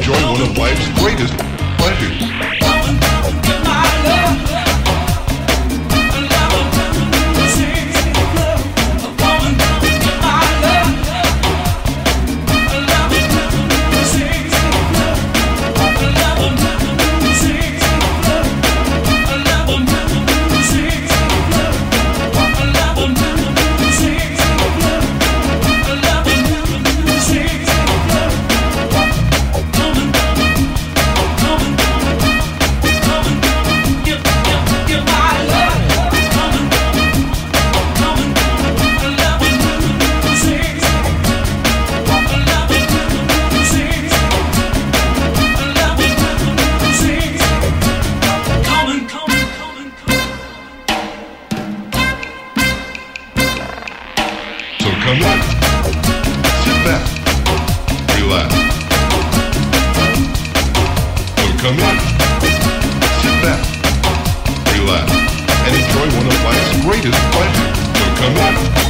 enjoy one of life's greatest pleasures. Pleasures. So come in.